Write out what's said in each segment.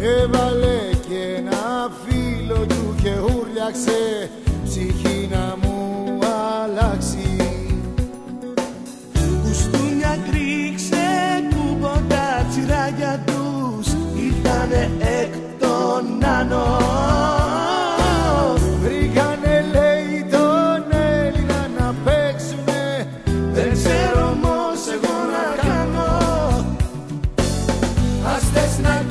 τρομάξει Έβαλε και ένα φίλο του και ούρλιαξε. Ψυχή να μου αλλάξει. Κουστούνια κρίξε κουμποντά τσιράκια τους. Ήτανε εκ των άνω Βρήκανε λέει τον Έλληνα να παίξουνε. Δεν ξέρω όμως εγώ να κάνω. Άστες να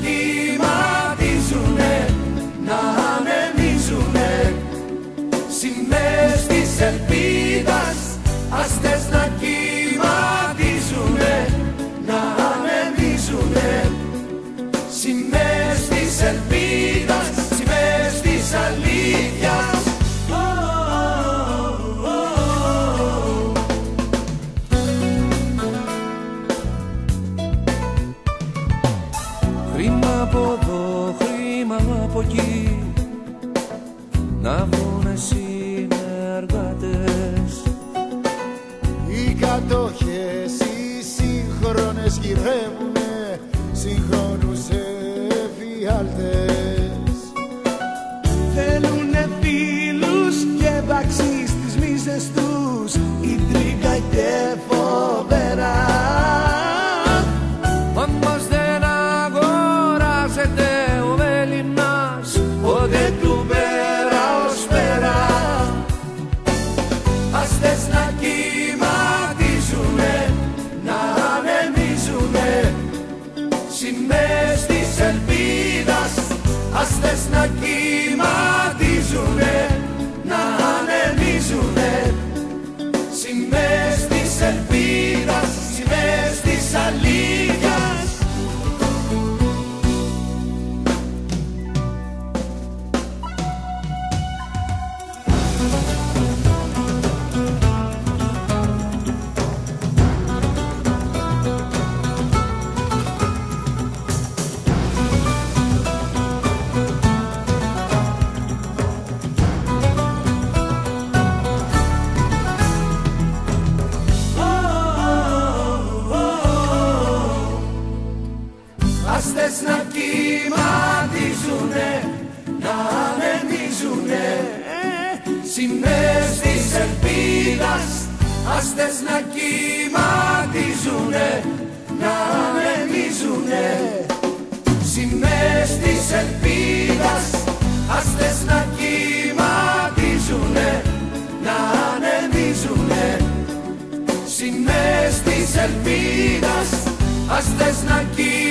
από εδώ, χρήμα από εκεί. Να βγουνε συνεργάτες Οι κατοχές οι σύγχρονες γυρεύουνε. Συγχρόνους Σημαίες της ελπίδας. Άστες να κυματίζουνε, να ανεμίζουνε. Σημαίες της ελπίδας Άστες να κυματίζουνε, να ανεμίζουνε. Σημαίες της ελπίδας Άστες να κυματίζουνε,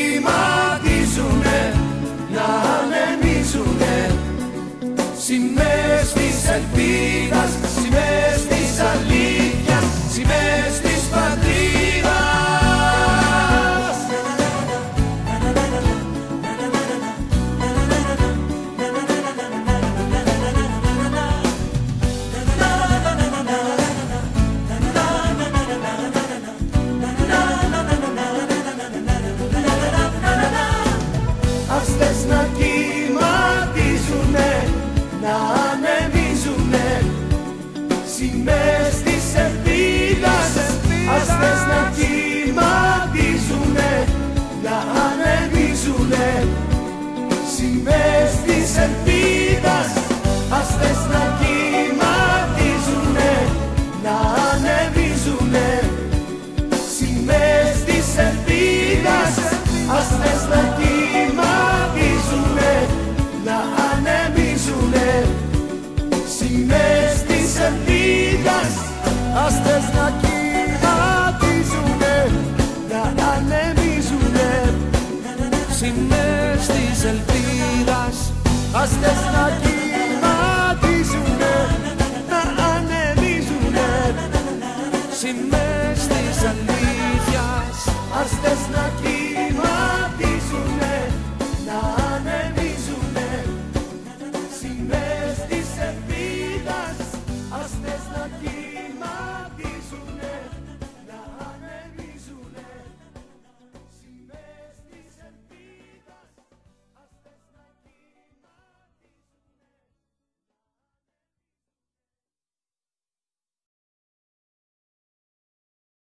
Σημαίες της ελπίδας Άστες να κυματίζουνε, να ανεμίζουνε Σημαίες της ελπίδας Άστες να κυματίζουνε, να ανεμίζουνε Σημαίες της ελπίδας Άστες να κυματίζουνε να ανεμίζουνε Σημαίες της ελπίδας άστες να κυματίζουνε, να ανεμίζουνε. Σημαίες της αλήθειας, άστες να κυματίζουνε